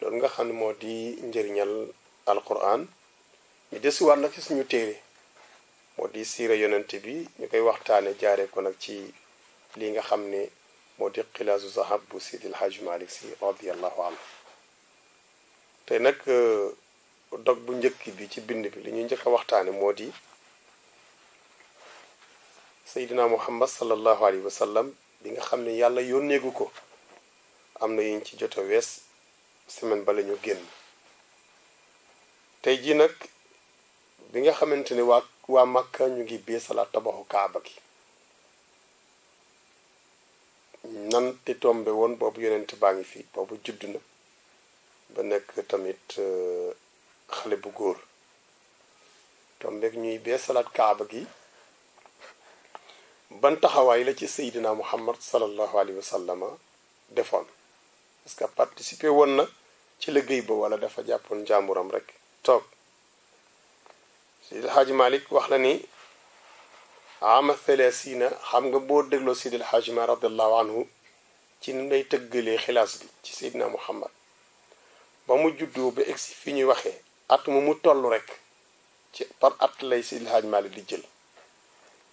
loolu nga xam ne moo di njëriñal alquran ñu desiwaat nag ci suñu téere moo di siira yonent bi ñu koy waxtaane jaaree ko nag ci li nga xam ne moo di xilaasu zahab bu Seydi El Hadji Malick Sy radiallahu anhu te nag dog bu njëkk bi ci bind bi li ñuy njëkk a waxtaane moo di Seydina Muhammad sallallahu alayhi wa sallam bi nga xam ne yàlla yónneegu ko am na yuñ ci jot a wees semaine ba la ñu génn tey jii nag bi nga xamante ni waa waa Makka ñu ngi bee salaat tabaxu kaaba gi nan te tombe woon boobu yonent baa ngi fi boobu judd na ba nekk tamit xale bu góor tombeek ñuy bee salaat kaaba gi ban taxawaay la ci Seydina Muhammad sallallahu alayhi wa sallam defoon parce que participer woon na ci liggéey ba wala dafa jàppoon njàmburam rek toog Seydil Hadji Malick wax na ni ama thalathina xam nga boo dégloo Seydil Hadji Malick radiallahu anhu ci ni lay tëggalee xilaas bi ci Seydina Muhammad ba mu juddoo ba egsi fi ñuy waxee at mu mu toll rek ci par at lay si Hajj Maalik di jël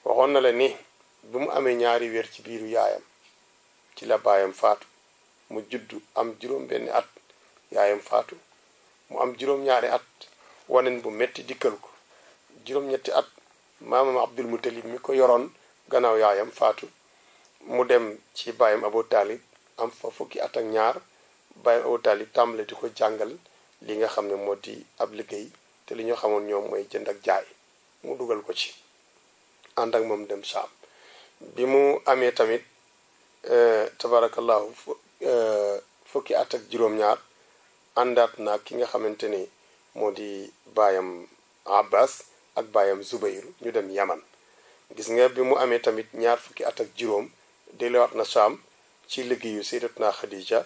waxoon na la ni bi mu amee ñaari weer ci biiru yaayam ci la baayam faatu mu juddu am juróom benn at yaayam faatu mu am juróom-ñaari at wanen bu metti dikkal ko juróom-ñetti at maamam Abdul Mutalib mi ko yoroon gannaaw yaayam faatu mu dem ci baayam Abu Taalib am fa fukki at ak ñaar baayam Abu Taalib tàmbale di ko jàngal li nga xam ne moo di ab liggéey te li ñu xamoon ñoom mooy jënd ak jaay mu dugal ko ci ànd ak moom dem saam bi mu amee tamit tabarakallahu fukki at ak juróom-ñaar àndaat naa ki nga xamante ni moo di baayam abbas ak baayam zubayr ñu dem yaman gis nga bi mu amee tamit ñaar fukki at ak juróom delluwaat na saam ci liggéeyu sayyidatuna xadija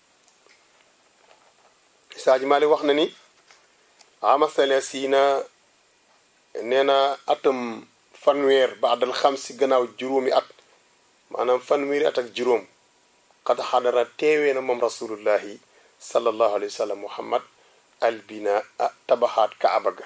Saaji Maalik wax na ni ama salasiina nee na atam fanweer ba àddal xam si gannaaw juróomi at maanaam fanweeri at ak juróom xad xadara teewee na moom rasulullahi sallallahu alayhi wa sallam muhammad albina a tabaxaat kaaba ga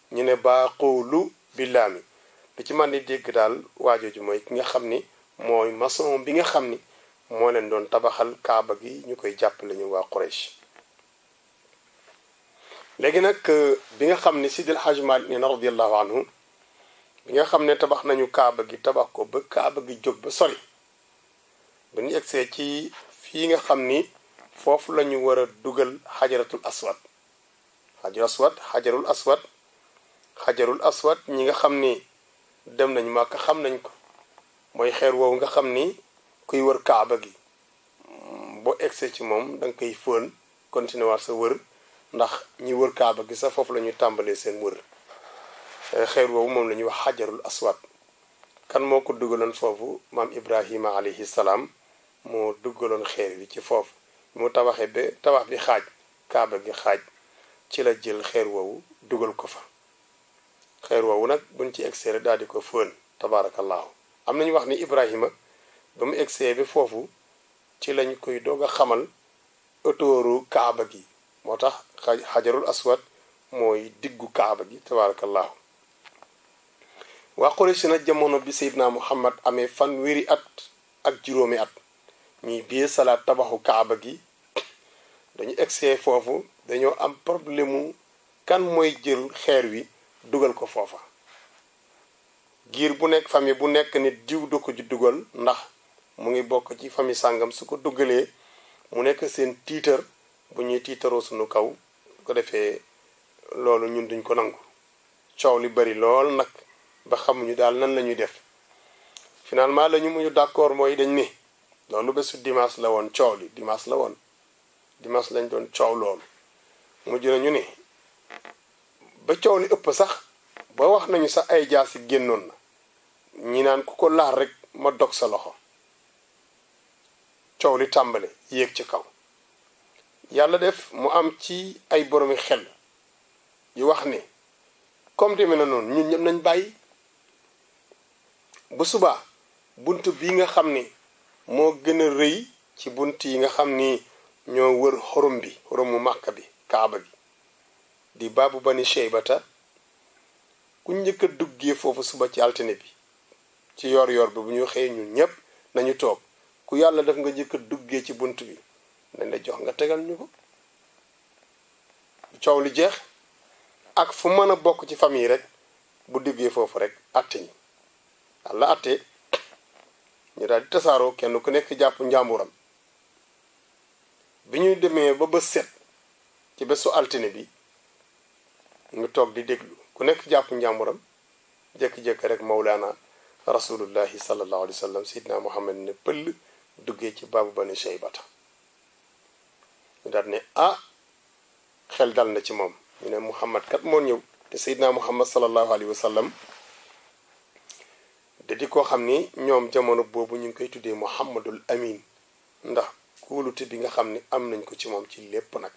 ñu ne baa xawlu bi laami lu ci man di dégg daal waajooju mooy ki nga xam ni mooy maçon bi nga xam ni moo leen doon tabaxal kaaba gi ñu koy jàppale ñu waa Quraysh léegi nag bi nga xam ni Sidil Hajj Maalik ne na radiyallahu anhu bi nga xam ne tabax nañu kaaba gi tabax ko ba kaaba gi jóg ba sori ba ñu egsee ci fii nga xam ni foofu la ñu war a dugal xajaratul aswad xajarul aswad xajarul aswad xajarul aswad ñi nga xam ni dem nañ màkk xam nañ ko mooy xeer woowu nga xam ni kuy wër kaaba gi boo egsee ci moom da nga koy fóon continuer waat sa wër ndax ñi wër kaaba gi sax foofu la ñu tàmbalee seen wër xeer woowu moom la ñuy wax xajarul aswad kan moo ko dugaloon foofu maam ibrahima alayhi salaam moo dugaloon xeer wi ci foofu mu tabaxee ba tabax bi xaaj kaaba gi xaaj ci la jël xeer woowu dugal ko fa xeer woowu nag buñ ci egsee rek daal di ko fóon tabaarakallaahu am nañu wax ni Ibrahima ba mu egsee ba foofu ci lañ koy doog a xamal autouru kaaba gi moo tax xajarul aswad mooy diggu kaaba gi tabaarakallaahu waa Quraysh nag jamono bi Seydina Muhammad amee fanweeri at ak juróomi at ñuy biir salaat tabaxu kaaba gi dañu egsee foofu dañoo am problème mu kan mooy jël xeer wi dugal ko foofa giir bu nekk famille bu nekk nit diw du ko ci dugal ndax mu ngi bokk ci famille sàngam su ko dugalee mu nekk seen tiitar bu ñuy tiitaroo suñu kaw ko defee loolu ñun duñ ko nangu coow li bari lool nag ba xamuñu daal nan la ñuy def finalement la ñu mujj d'accord mooy dañ ni loolu bésu dimanche la woon coow li dimanche la woon dimanche lañ doon coow loolu mujj nañu ni ba coow li ëpp sax ba wax nañu sax ay jaas yi génnoon na ñi naan ku ko laal rek ma dog sa loxo coow li tàmbale yéeg ci kaw yàlla def mu am ci ay boromi xel ñu wax ni comme demee na noonu ñun ñëpp nañ bàyyi bu subaa bunt bi nga xam ni moo gën a rëy ci bunt yi nga xam ni ñoo wër xorom bi xoromu màkka bi kaaba bi di baabu bani cheybata ku njëkk a duggee foofu suba ci altine bi ci yoor yoor bi bu ñu xëyee ñun ñëpp nañu toog ku yàlla def nga njëkk a duggee ci bunt bi nañ la jox nga tegal ñu ko coow lu jeex ak fu mën a bokk ci famille rek bu diggee foofu rek atte ñi yàlla atte ñu daal di tasaaroo kenn ku nekk jàpp njàmburam bi ñuy demee ba bés set ci bésu altine bi ñu toog di déglu ku nekk jàpp njàmburam jékki-jékki rek mawlaana rasulullahi sallallahu alayhi wa sallam sidna muhammad ne pëll duggee ci baabu bani shaybata ñu daal ne ah xel dal na ci moom ñu ne muhammad kat moo ñëw te seydina muhammad sallallahu alayhi wa sallam da di koo xam ni ñoom jamono boobu ñu ngi koy tuddee muhammadul amin ndax kuulute bi nga xam ni am nañ ko ci moom ci lépp nag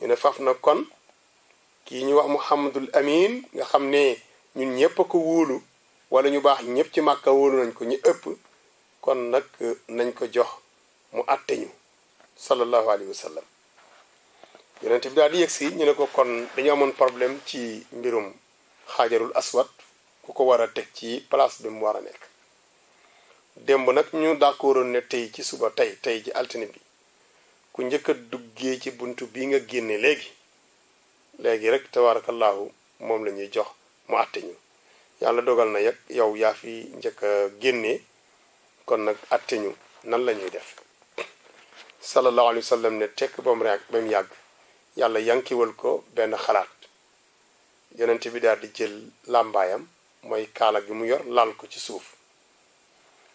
ñu ne faf na kon kii ñu wax muhammadul amin nga xam ne ñun ñëpp a ko wóolu wala ñu baax ñëpp ci màkka wóolu nañ ko ñu ëpp kon nag nañ ko jox mu àtte ñu sallallahu alayhi wa sallam yonent bi daal di yegg si ñu ne ko kon dañu amoon problème ci mbirum xaajarul aswad ku ko war a teg ci place bi mu war a nekk démb nag ñu d'accordoon ne tey ci suba tey tey ci altine bi ku njëkk a duggee ci buntu bi nga génne léegi léegi rek tabaarakallaahu moom la ñuy jox mu àtte ñu yàlla dogal na yag yow yaa fi njëkk a génnee kon nag àtte ñu nan la ñuy def sallallahu alayhi wa sallam ne tekk ba mu rek ba mu yàgg yàlla yankiwal ko benn xalaat yonent bi daal di jël làmbaayam mooy kaala gi mu yor laal ko ci suuf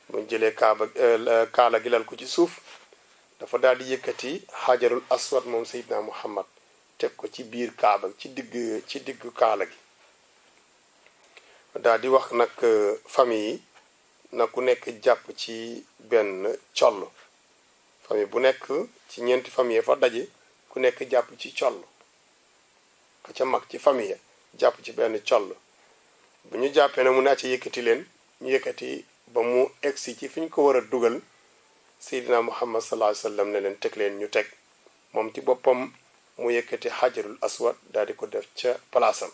mu jëlee kaaba kaala gi laal ko ci suuf dafa daal di yëkkati xaajarul aswad moom sayidna muhammad teg ko ci biir kaaba ci digg ci digg kaala gi daal di wax nag famille yi na ku nekk jàpp ci benn coll famille bu nekk ci ñeenti famille fa daje ku nekk jàpp ci coll ka ca mag ci famille jàpp ci benn coll bu ñu jàppee na mu naa ci yëkkati leen ñu yëkkati ba mu egsi ci fi ñu ko war a dugal seydina muhammad sallallahu alayhi wa sallam ne leen teg leen ñu teg moom ci boppam mu yëkkati xajarul aswad daal di ko def ca palaasam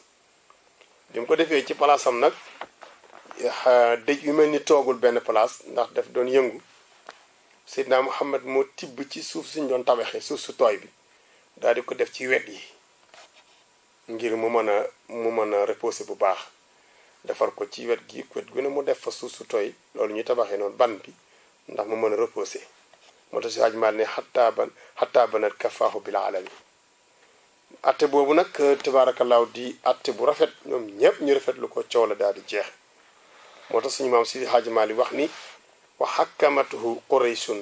bi mu ko defee ci palaasam nag dëj yu mel ni toogul benn palaas ndax daf doon yëngu Seydina Muhammad moo tibb ci suuf suñ doon tabaxee suuf su tooy bi daal di ko def ci wet yi ngir mu mën a mu mën a reposer bu baax defar ko ci wet gi wet gu ne mu def fa suuf su tooy loolu ñu tabaxee noonu ban bi ndax mu mën a reposer moo tax si Hajj Maalik ne xattaa ban xattaa banat kafaahu bil alami atte boobu nag tabaarakallaahu di atte bu rafet ñoom ñëpp ñu rafetlu ko coow la daal di jeex moo tax suñu maam si Hajj Maalik wax ni wa xakkamatuhu quraysun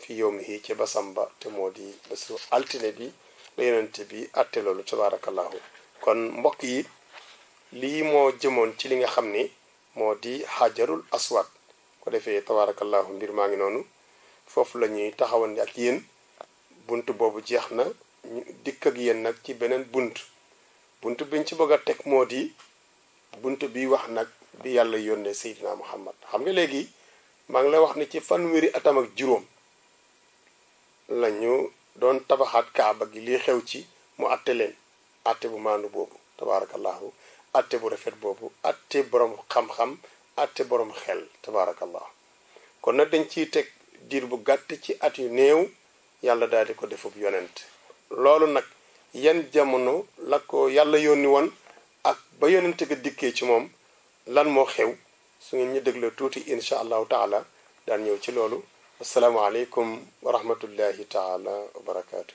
fi yow mi ci basam ba te moo di bésu altine bi la yonent bi atte loolu tabaarakallaahu kon mbokk yi lii moo jëmoon ci li nga xam ni moo di xaajarul aswad ko defee tabaarakallaahu mbir maa ngi noonu foofu la ñuy taxawandi ak yéen bunt boobu jeex na ñu dikk ak yéen nag ci beneen bunt bunt biñ ci bëgg a teg moo di bunt bi wax nag bi yàlla yónnee Seydina Muhammad xam nga léegi maa ngi la wax ni ci fanweeri atam ak juróom lañu doon tabaxaat kaaba gi lii xew ci mu àtte leen àtte bu maandu boobu tabaarakallahu àtte bu rafet boobu àtte borom xam-xam àtte borom xel tabaarakallahu kon nag dañ ciy teg diir bu gàtt ci at yu néew yàlla daal di ko defub yonent loolu nag yan jamono la ko yàlla yónni woon ak ba yonent ga dikkee ci moom lan moo xew su ngeen ñu dégloo tuuti incha allahu taala daan ñëw ci loolu asalaamaaleykum wa rahmatullahi taala wa barakaatu.